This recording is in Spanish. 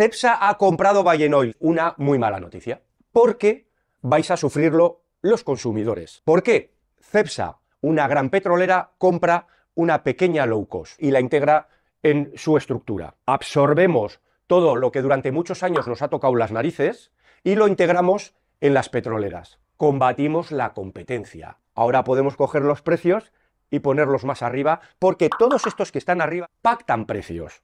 Cepsa ha comprado Oil. Una muy mala noticia. Porque vais a sufrirlo los consumidores. ¿Por qué? Cepsa, una gran petrolera, compra una pequeña low cost y la integra en su estructura. Absorbemos todo lo que durante muchos años nos ha tocado las narices y lo integramos en las petroleras. Combatimos la competencia. Ahora podemos coger los precios y ponerlos más arriba porque todos estos que están arriba pactan precios.